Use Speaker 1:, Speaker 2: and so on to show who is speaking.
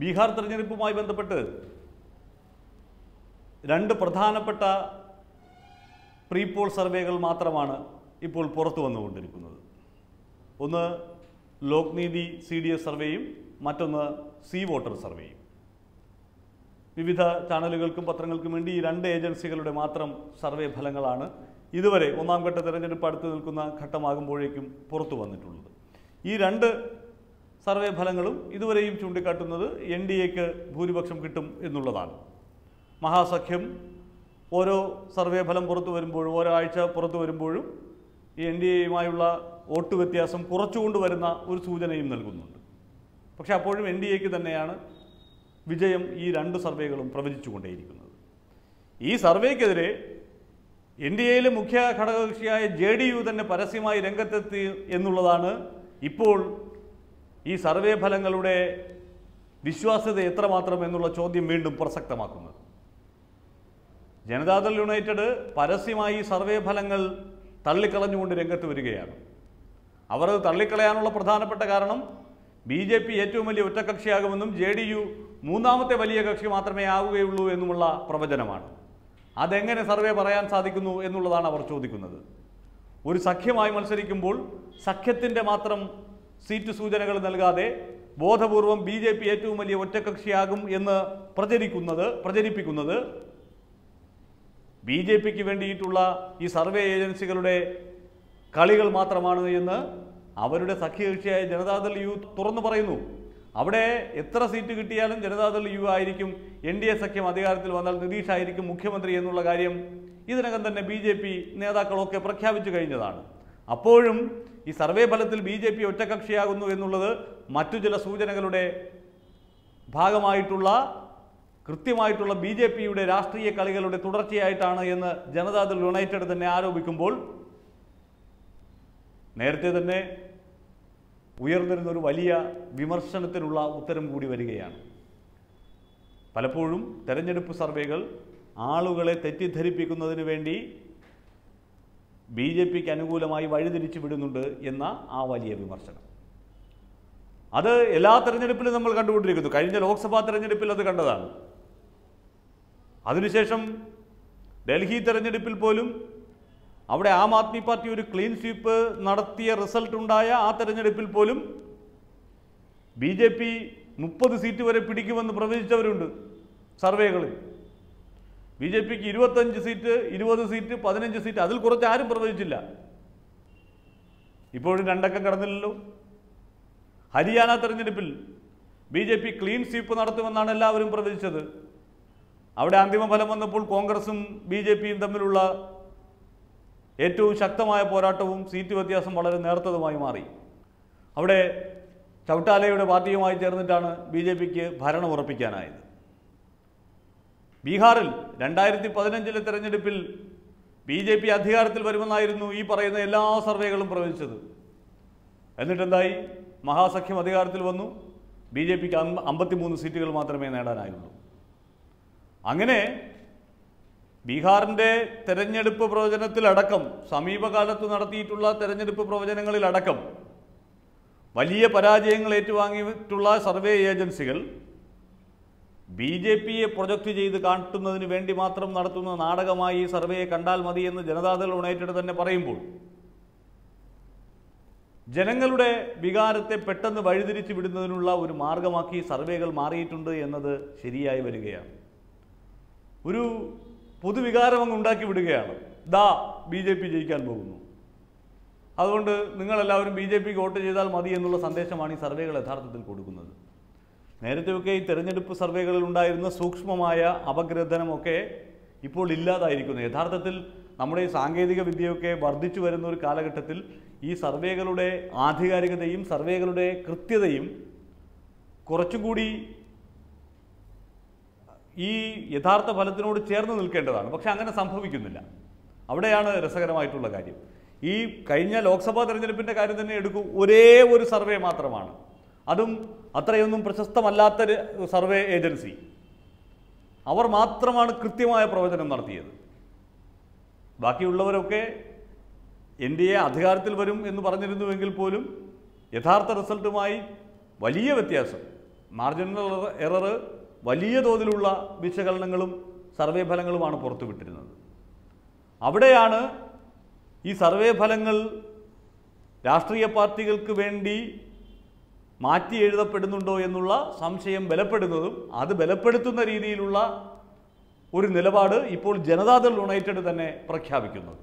Speaker 1: ബീഹാർ തെരഞ്ഞെടുപ്പുമായി ബന്ധപ്പെട്ട് രണ്ട് പ്രധാനപ്പെട്ട പ്രീപോൾ സർവേകൾ മാത്രമാണ് ഇപ്പോൾ പുറത്തു വന്നുകൊണ്ടിരിക്കുന്നത്. ഒന്ന് ലോക്നീതി സി ഡി എസ് സർവേയും മറ്റൊന്ന് സി വോട്ടർ സർവേയും. വിവിധ ചാനലുകൾക്കും പത്രങ്ങൾക്കും വേണ്ടി ഈ രണ്ട് ഏജൻസികളുടെ മാത്രം സർവേ ഫലങ്ങളാണ് ഇതുവരെ ഒന്നാം ഘട്ട തെരഞ്ഞെടുപ്പ് അടുത്ത് നിൽക്കുന്ന ഘട്ടമാകുമ്പോഴേക്കും പുറത്തു വന്നിട്ടുള്ളത്. ഈ രണ്ട് സർവേ ഫലങ്ങളും ഇതുവരെയും ചൂണ്ടിക്കാട്ടുന്നത് എൻ ഡി എക്ക് ഭൂരിപക്ഷം കിട്ടും എന്നുള്ളതാണ്. മഹാസഖ്യം ഓരോ സർവേ ഫലം പുറത്തു വരുമ്പോഴും ഓരോ ആഴ്ച പുറത്തു വരുമ്പോഴും ഈ എൻ ഡി എയുമായുള്ള വോട്ട് വ്യത്യാസം കുറച്ചുകൊണ്ട് വരുന്ന ഒരു സൂചനയും നൽകുന്നുണ്ട്. പക്ഷേ അപ്പോഴും എൻ ഡി എക്ക് തന്നെയാണ് വിജയം ഈ രണ്ട് സർവേകളും പ്രവചിച്ചുകൊണ്ടേയിരിക്കുന്നത്. ഈ സർവേക്കെതിരെ എൻ ഡി എയിലെ മുഖ്യ ഘടകകക്ഷിയായ ജെ ഡി യു തന്നെ പരസ്യമായി രംഗത്തെത്തി എന്നുള്ളതാണ് ഇപ്പോൾ ഈ സർവേ ഫലങ്ങളുടെ വിശ്വാസ്യത എത്രമാത്രം എന്നുള്ള ചോദ്യം വീണ്ടും പ്രസക്തമാക്കുന്നത്. ജനതാദൾ യുണൈറ്റഡ് പരസ്യമായി സർവേ ഫലങ്ങൾ തള്ളിക്കളഞ്ഞുകൊണ്ട് രംഗത്ത് വരികയാണ്. അവർ അത് തള്ളിക്കളയാനുള്ള പ്രധാനപ്പെട്ട കാരണം ബി ജെ പി ഏറ്റവും വലിയ ഒറ്റകക്ഷിയാകുമെന്നും ജെ ഡി യു മൂന്നാമത്തെ വലിയ കക്ഷി മാത്രമേ ആവുകയുള്ളൂ എന്നുമുള്ള പ്രവചനമാണ്. അതെങ്ങനെ സർവേ പറയാൻ സാധിക്കുന്നു എന്നുള്ളതാണ് അവർ ചോദിക്കുന്നത്. ഒരു സഖ്യമായി മത്സരിക്കുമ്പോൾ സഖ്യത്തിന്റെ മാത്രം സീറ്റ് സൂചനകൾ നൽകാതെ ബോധപൂർവം ബി ജെ പി ഏറ്റവും വലിയ ഒറ്റകക്ഷിയാകും എന്ന് പ്രചരിക്കുന്നത് പ്രചരിപ്പിക്കുന്നത് ബി ജെ പിക്ക് വേണ്ടിയിട്ടുള്ള ഈ സർവേ ഏജൻസികളുടെ കളികൾ മാത്രമാണ് എന്ന് അവരുടെ സഖ്യകക്ഷിയായ ജനതാദൾ യു തുറന്നു പറയുന്നു. അവിടെ എത്ര സീറ്റ് കിട്ടിയാലും ജനതാദൾ യു ആയിരിക്കും എൻ ഡി എ സഖ്യം അധികാരത്തിൽ വന്നാൽ നിതീഷ് ആയിരിക്കും മുഖ്യമന്ത്രി എന്നുള്ള കാര്യം ഇതിനകം തന്നെ ബി ജെ പി നേതാക്കളൊക്കെ പ്രഖ്യാപിച്ചു കഴിഞ്ഞതാണ്. അപ്പോഴും ഈ സർവേ ഫലത്തിൽ ബി ജെ പി ഒറ്റകക്ഷിയാകുന്നു എന്നുള്ളത് മറ്റു ചില സൂചനകളുടെ ഭാഗമായിട്ടുള്ള കൃത്യമായിട്ടുള്ള ബി ജെ പിയുടെ രാഷ്ട്രീയ കളികളുടെ തുടർച്ചയായിട്ടാണ് എന്ന് ജനതാദൾ യുണൈറ്റഡ് തന്നെ ആരോപിക്കുമ്പോൾ നേരത്തെ തന്നെ ഉയർന്നിരുന്ന ഒരു വലിയ വിമർശനത്തിനുള്ള ഉത്തരം കൂടി വരികയാണ്. പലപ്പോഴും തെരഞ്ഞെടുപ്പ് സർവേകൾ ആളുകളെ തെറ്റിദ്ധരിപ്പിക്കുന്നതിന് വേണ്ടി ബി ജെ പിക്ക് അനുകൂലമായി വഴിതിരിച്ചു വിടുന്നുണ്ട് എന്ന ആ വലിയ വിമർശനം. അത് എല്ലാ തെരഞ്ഞെടുപ്പിലും നമ്മൾ കണ്ടുകൊണ്ടിരിക്കുന്നു. കഴിഞ്ഞ ലോക്സഭാ തെരഞ്ഞെടുപ്പിൽ അത് കണ്ടതാണ്. അതിനുശേഷം ഡൽഹി തെരഞ്ഞെടുപ്പിൽ പോലും അവിടെ ആം ആദ്മി പാർട്ടി ഒരു ക്ലീൻ സ്വീപ്പ് നടത്തിയ റിസൾട്ട് ഉണ്ടായ ആ തെരഞ്ഞെടുപ്പിൽ പോലും ബി ജെ പി മുപ്പത് സീറ്റ് വരെ പിടിക്കുമെന്ന് പ്രവചിച്ചവരുണ്ട് സർവേകളിൽ. ബി ജെ പിക്ക് ഇരുപത്തഞ്ച് സീറ്റ് ഇരുപത് സീറ്റ് പതിനഞ്ച് സീറ്റ് അതിൽ കുറച്ച് ആരും പ്രവചിച്ചില്ല ഇപ്പോഴും രണ്ടക്കം കടന്നില്ലല്ലോ. ഹരിയാന തെരഞ്ഞെടുപ്പിൽ B J P clean sweep നടത്തുമെന്നാണ് എല്ലാവരും പ്രവചിച്ചത് അവിടെ അന്തിമ ഫലം വന്നപ്പോൾ കോൺഗ്രസും ബി ജെ പിയും തമ്മിലുള്ള ഏറ്റവും ശക്തമായ പോരാട്ടവും സീറ്റ് വ്യത്യാസം വളരെ നേർത്തതുമായി മാറി. അവിടെ ചൗട്ടാലയുടെ പാർട്ടിയുമായി ചേർന്നിട്ടാണ് ബി ജെ പിക്ക് ഭരണം ഉറപ്പിക്കാനായത്. ബീഹാറിൽ രണ്ടായിരത്തി പതിനഞ്ചിലെ തെരഞ്ഞെടുപ്പിൽ ബി ജെ പി അധികാരത്തിൽ വരുമെന്നായിരുന്നു ഈ പറയുന്ന എല്ലാ സർവേകളും പ്രവചിച്ചത്. എന്നിട്ടെന്തായി? മഹാസഖ്യം അധികാരത്തിൽ വന്നു. ബി ജെ പിക്ക് അമ്പത്തിമൂന്ന് സീറ്റുകൾ മാത്രമേ നേടാനായുള്ളൂ. അങ്ങനെ ബീഹാറിന്റെ തെരഞ്ഞെടുപ്പ് പ്രവചനത്തിലടക്കം സമീപകാലത്ത് നടത്തിയിട്ടുള്ള തെരഞ്ഞെടുപ്പ് പ്രവചനങ്ങളിലടക്കം വലിയ പരാജയങ്ങൾ ഏറ്റുവാങ്ങിയിട്ടുള്ള സർവേ ഏജൻസികൾ ബി ജെ പിയെ പ്രൊജക്റ്റ് ചെയ്ത് കാട്ടുന്നതിന് വേണ്ടി മാത്രം നടത്തുന്ന നാടകമായി ഈ സർവേയെ കണ്ടാൽ മതി എന്ന് ജനതാദൾ യുണൈറ്റഡ് തന്നെ പറയുമ്പോൾ ജനങ്ങളുടെ വികാരത്തെ പെട്ടെന്ന് വഴിതിരിച്ചു വിടുന്നതിനുള്ള ഒരു മാർഗമാക്കി സർവേകൾ മാറിയിട്ടുണ്ട് എന്നത് ശരിയായി വരികയാണ്. ഒരു പൊതുവികാരം അങ്ങ് ഉണ്ടാക്കി വിടുകയാണ്. ദാ ബി ജെ പി ജയിക്കാൻ പോകുന്നു. അതുകൊണ്ട് നിങ്ങളെല്ലാവരും ബി ജെ പിക്ക് വോട്ട് ചെയ്താൽ മതി എന്നുള്ള സന്ദേശമാണ് ഈ സർവേകൾ യഥാർത്ഥത്തിൽ കൊടുക്കുന്നത്. നേരത്തെയൊക്കെ ഈ തെരഞ്ഞെടുപ്പ് സർവേകളിൽ ഉണ്ടായിരുന്ന സൂക്ഷ്മമായ അപഗ്രഥനമൊക്കെ ഇപ്പോൾ ഇല്ലാതായിരിക്കുന്നു. യഥാർത്ഥത്തിൽ നമ്മുടെ ഈ സാങ്കേതിക വിദ്യയൊക്കെ വർദ്ധിച്ചു വരുന്ന ഒരു കാലഘട്ടത്തിൽ ഈ സർവേകളുടെ ആധികാരികതയും സർവേകളുടെ കൃത്യതയും കുറച്ചും കൂടി ഈ യഥാർത്ഥ ഫലത്തിനോട് ചേർന്ന് നിൽക്കേണ്ടതാണ്. പക്ഷെ അങ്ങനെ സംഭവിക്കുന്നില്ല. അവിടെയാണ് രസകരമായിട്ടുള്ള കാര്യം. ഈ കഴിഞ്ഞ ലോക്സഭാ തെരഞ്ഞെടുപ്പിന്റെ കാര്യം തന്നെ എടുക്കൂ. ഒരേ ഒരു സർവേ മാത്രമാണ്. അതും അത്രയൊന്നും പ്രശസ്തമല്ലാത്ത ഒരു സർവേ ഏജൻസി. അവർ മാത്രമാണ് കൃത്യമായ പ്രവചനം നടത്തിയത്. ബാക്കിയുള്ളവരൊക്കെ എൻ ഡി എ അധികാരത്തിൽ വരും എന്ന് പറഞ്ഞിരുന്നുവെങ്കിൽ പോലും യഥാർത്ഥ റിസൾട്ടുമായി വലിയ വ്യത്യാസം മാർജിനൽ എറർ വലിയ തോതിലുള്ള വിശകലനങ്ങളും സർവേ ഫലങ്ങളുമാണ് പുറത്തുവിട്ടിരുന്നത്. അവിടെയാണ് ഈ സർവേ ഫലങ്ങൾ രാഷ്ട്രീയ പാർട്ടികൾക്ക് വേണ്ടി മാറ്റി എഴുതപ്പെടുന്നുണ്ടോ എന്നുള്ള സംശയം ബലപ്പെടുന്നതും അത് ബലപ്പെടുത്തുന്ന രീതിയിലുള്ള ഒരു നിലപാട് ഇപ്പോൾ ജനതാദൾ യുണൈറ്റഡ് തന്നെ പ്രഖ്യാപിക്കുന്നത്.